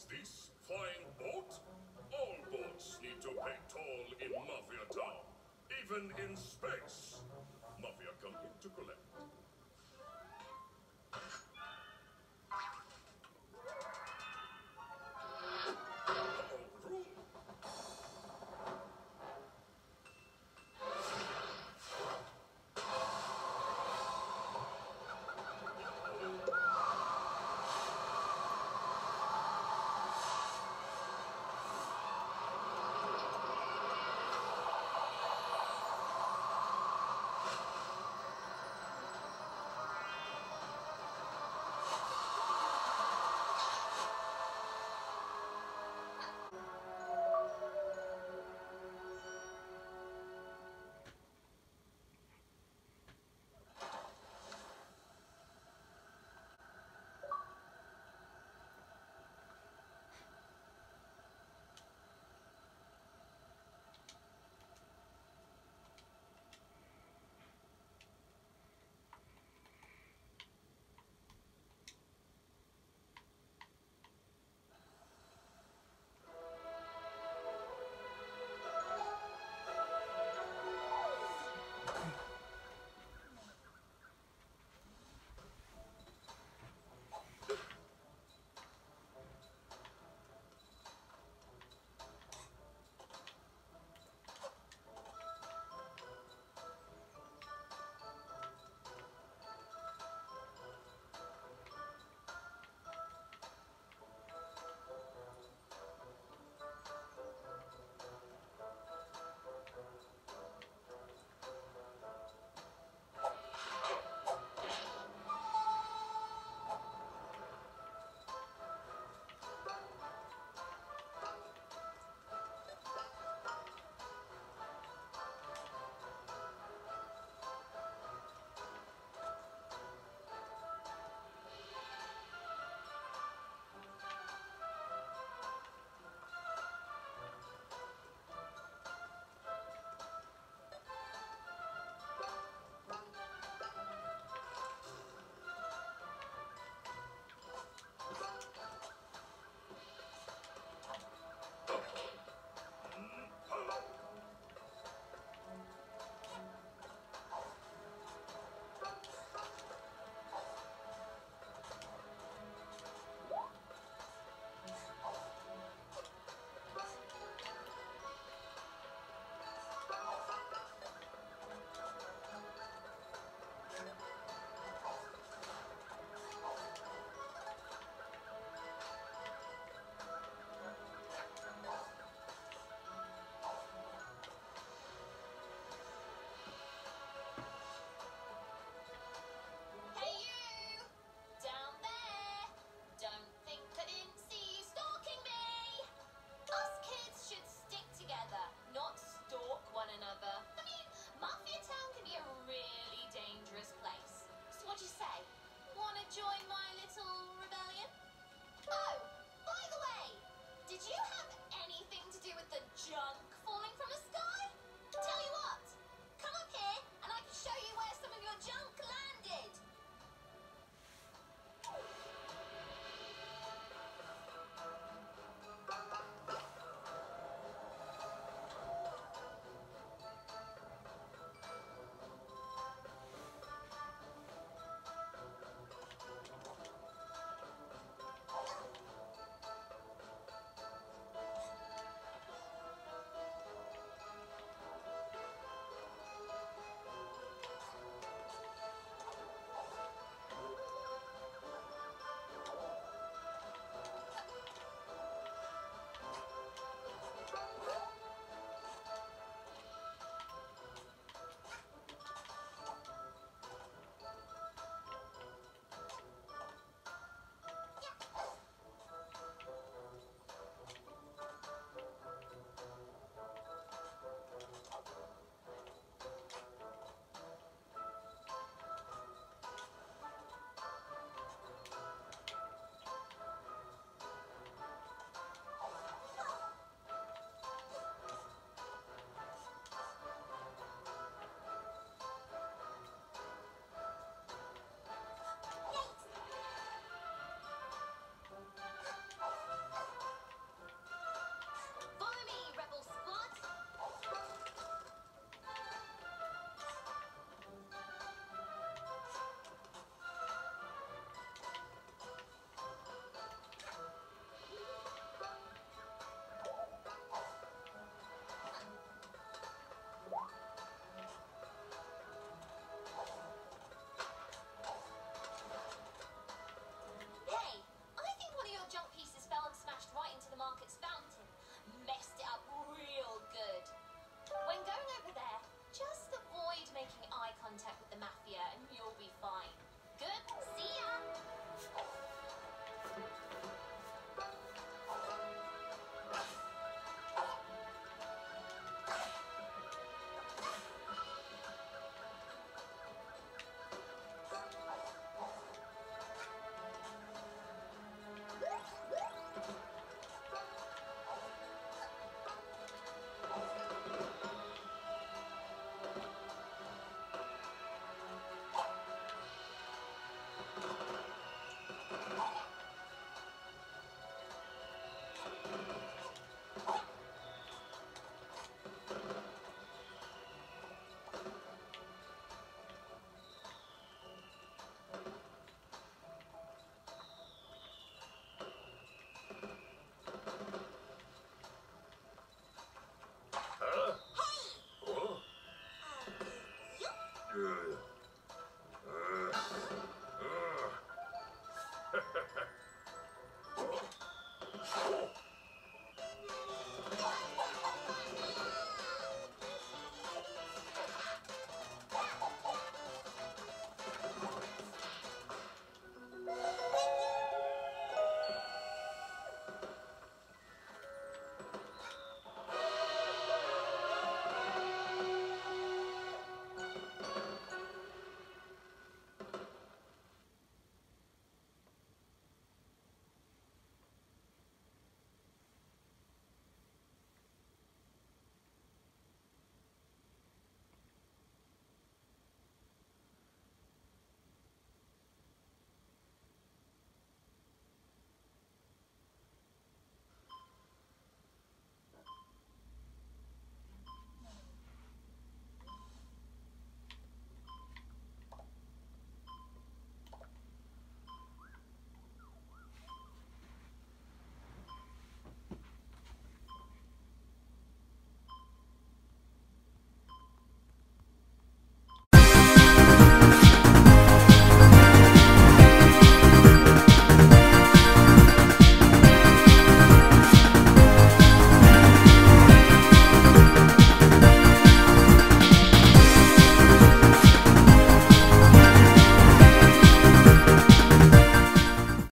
is this? Flying boat? All boats need to pay toll in Mafia Town. Even in space.